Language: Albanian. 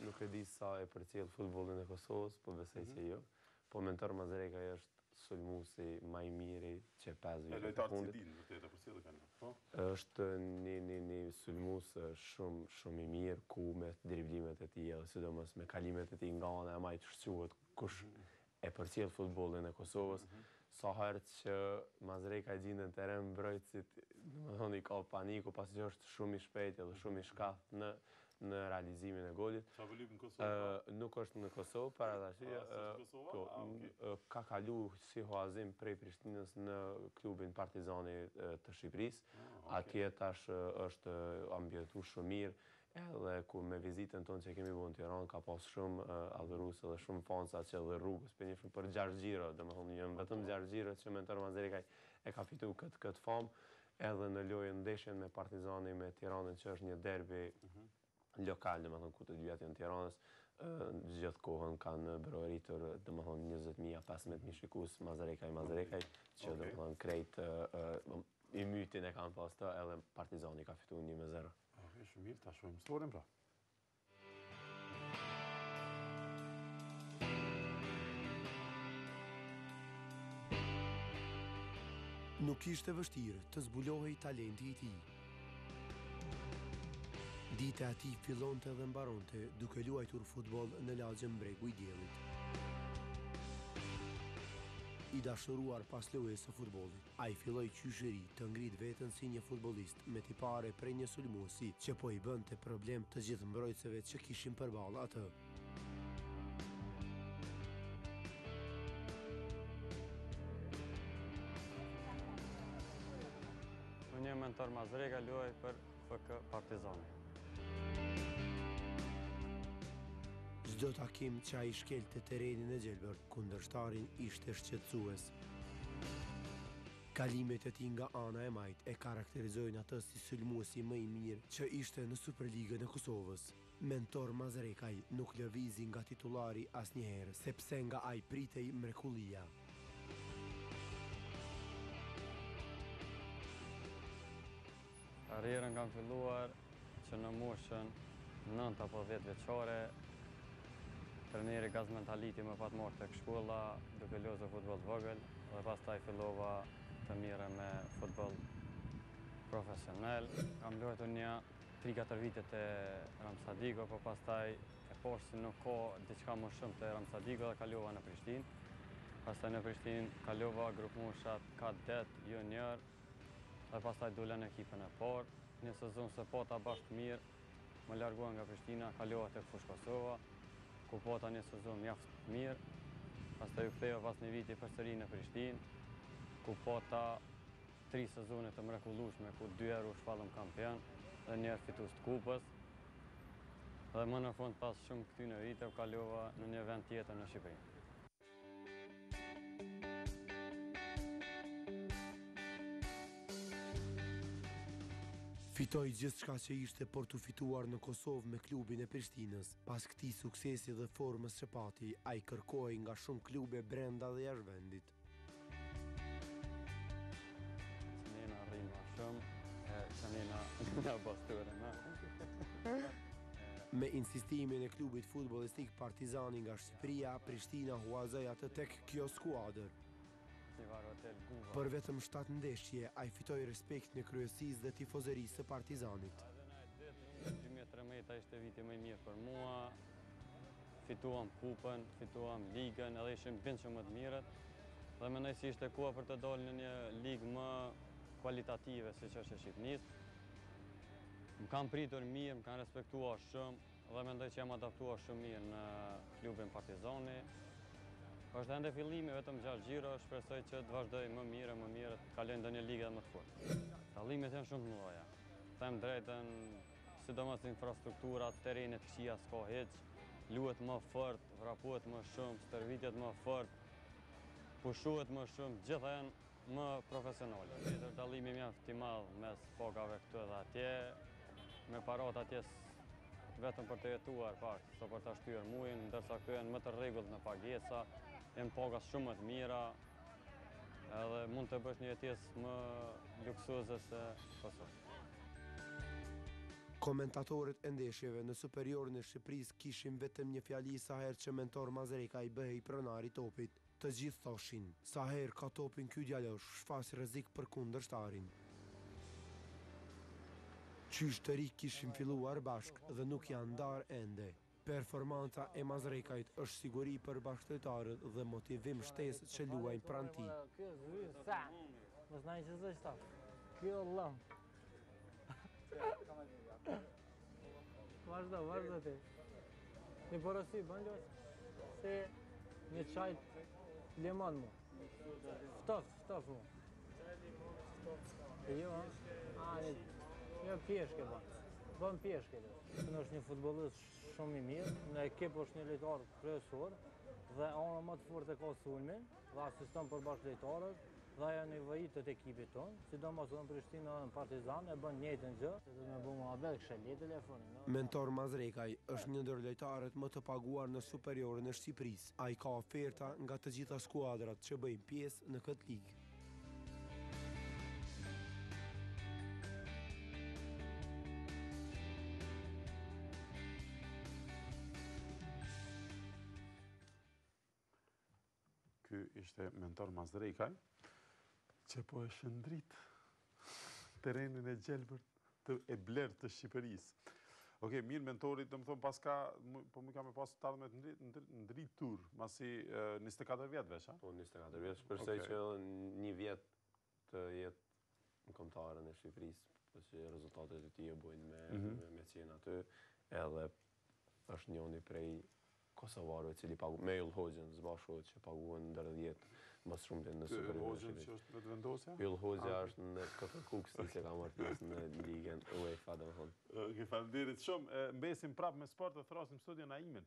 Nuk e di sa e përcjell futbollin e Kosovës, po besoj se jo. Po Mentor Mazrekaj është Sulmuesi ma i miri qe pesë vite të fundit është ni sulmues shum shum i mirë ku me driblimet e tij edhe sidomos me kalimet e tij nga ana e majtë shquhet kush e përcjell futbollin e Kosovës sa herë që Mazrekaj gjindet në terren mbrojtësit domethënë i kap paniku pasi që është shum i shpejtë edhe shum i shkathtë në në realizimin e golit. Ça, s'lun në Kosovë? Pra? Nuk është në Kosovë, para të ashtë. A, së Kosovë? Po, A, okay. Ka kalu si huazim prej Prishtinës në klubin Partizani të Shqipërisë. Ah, okay. Atje tash është ambientu shumë mirë, edhe kur me vizitën tonë që kemi bo në Tiranë, ka pas shumë adhurues dhe shumë fansa që edhe rrugës, për një shumë për gjashtë xhiro, domethënë, një vetëm gjashtë xhiro që Mentori e ka fitu këtë famë, edhe në lojën ndeshjen me Partizanin me Tiranën që është një derbi lokal, domethënë ku të dyjat janë Tiranës, gjithë kohën kanë brohoritur domethënë 20000 15000 shikues Mazrekaj Mazrekaj që domethënë krejt ritmin e kanë pas të edhe Partizani ka fituar 1-0. Okej, shumë mirë, ta shohim historinë pra. Nuk ishte vështirë të zbulohej talenti i tij. Dita atij fillonte dhe mbaronte duke luajtur futboll në lagjen Bregu i Diellit. I dashuruar pas lojës së futbollit, Ai filloi qysh i ri të ngrejë veten si një futbollist me tipare prej një sulmuesi që po i bënte problem të gjithë mbrojtësve që kishin përballë atë. Unë jam Mentor Mazrekaj, luaj për FK Partizani. Çdo takim që ai shkelte terrenin e gjelbër, kundërshtari ishte i shqetësuar. Kalimet e tij nga ana e majtë e karakterizojnë atë si sulmuesi më i mirë që ishte në Superligën e Kosovës. Mentor Mazrekaj nuk lëvizi nga titullari asnjëherë, sepse nga ai pritej mrekullia. Karrierën kam filluar që në moshën nëntë apo dhjetë vjeçare. Trajneri Gazment Haliti më pat marr tek shkolla duke lozur futboll të vogël dhe pastaj fillova të mirem me futboll profesional. Kam lujtur nja tri-katër vite te Ramiz Sadiku, po pastaj e pashë se nuk ka diçka më shumë te Ramiz Sadiku dhe kalova në Prishtinë. Pastaj në Prishtinë kalova grupmoshat kadet, junior, Dhe pastaj dola në ekipin e parë. Një sezon s'e pata bash mirë, më larguan nga Prishtina, kalova tek Fushë Kosova, ku pata një sezon mjaft të mirë. Pastaj u ktheva pas një viti përsëri në Prishtinë, ku pata tri sezone të mrekullueshme, ku dy herë u shpallëm kampion dhe një herë fitues të Kupës. Dhe më në fund pas shumë këtyne viteve kalova në një vend tjetër në Shqipëri. Fitoi gjithçka që ishte për t'u fituar në Kosovë me klubin e Prishtinës. Pas këtij suksesi dhe formës që pati, ai kërkohej nga shumë klube brenda dhe jashtë vendit. Me insistimin e klubit futbolistik Partizani nga Shqipëria, Prishtina huazoi atë tek kjo skuadër. Për vetëm shtatë ndeshje, ai fitoi respektin e kryesisë dhe tifozerisë së Partizanit. Dy mijë e trembëdhjetë ishte vit më i mirë për mua. Fituam kupën, fituam ligën, edhe ishim bind që më të mirët. Dhe mendoj se ishte koha për të dalë në një ligë më kualitative siç është e Shqipnisë. Më kanë pritur mirë, më kanë respektuar shumë. Dhe mendoj që jam adaptuar shumë mirë në klubin Partizani. Është ende fillimi, vetëm 6 xhiro, shpresoj që të vazhdoj më mirë e më mirë, të kaloj në ndonjë ligë edhe më të fortë. Dallimet janë shumë të mëdha. Them drejtën, sidomos infrastruktura, terrene të këqija s'ka hiç. Luhet më fort, vrapohet më shumë, stërvitet më fort, pushohet më shumë, të gjitha janë më profesionale. Është dallimi mjaft i madh mes pagave këtu edhe atje, me paratë atje vetëm për të jetuar pak, sa për ta shtyrë mujin, ndërsa këtu janë më të rregullt në pagesa, janë paga shumë më të mira, edhe mund të bësh një jetesë më luksuze se në Kosovë. Komentatorët e ndeshjeve në Superioren e Shqipërisë kishin vetëm një fjali sa herë që Mentor Mazrekaj bëhej pronar i topit. Të gjithë thoshin, sa herë ka topin ky djalosh shfaq rrezik për kundërshtarin. Qysh të ri kishin filluar bashkë dhe nuk janë ndarë ende. Performanca e Mazrekajt është siguri për bashkëlojtarët dhe motivim shtesë që luajnë pranë tij. Vazhdo, vazhdo ti. Një porosi, bën lësë se një qaj limon mu. Ftof, ftof mu. Qaj limon, ftof, ftof. E jo, a, një, një pjeshke bën. Bën pjeshke dhe. Është një futbolist shumë i mirë, në ekip është një lojtar kryesor, dhe anën më të fortë e ka sulmin. dhe asiston për bashkëlojtarët dhe ajo i nevojitet ekipit tonë, sidomos në Prishtinë dhe në Partizan e bën të njëjtën gjë, se të me bu më abel kështu e le telefonin. Mentor Mazrekaj është një ndër lojtarët më të paguar në Superioren e Shqipërisë, ai ka oferta nga të gjitha skuadrat që bëjnë pjesë në këtë ligë. Ky ishte Mentor Mazrekaj, që po e shndrit terrenin e gjelbër e të blertë të Shqipërisë. Oke, okay, mirë Mentori, domethënë, paska, po ka me pasë të ardhme të ndritë, ndritë, ndritur, masi 24 vjeç veç, a? Po, 24 vjeç, shpresoj okay. që një vjet të jetë në kombëtaren e Shqipërisë, pasi rezultatet e tij e bëjnë me mhm. me, me qenë aty, edhe është njëri prej kosovarëve i cili pagu me Yll Hoxhën, së bashku që paguhen ndër 10 më shumti në Super Yll Hoxhën që është te Vetëvendosja? Yll Hoxha ah. është te Kukësi që ka marrë pjesë në ligën UEFA domethënë. Okej, faleminderit shumë. Mbesim prapë me sport e thërrasim në studio Naimin.